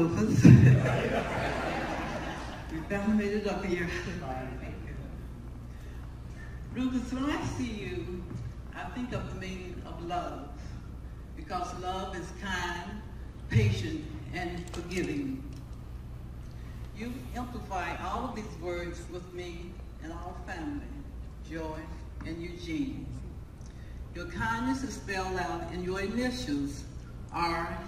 Rufus. we finally made it up here. Rufus, when I see you, I think of the meaning of love. Because love is kind, patient, and forgiving. You amplify all of these words with me and our family, Joy and Eugene. Your kindness is spelled out in your initials, R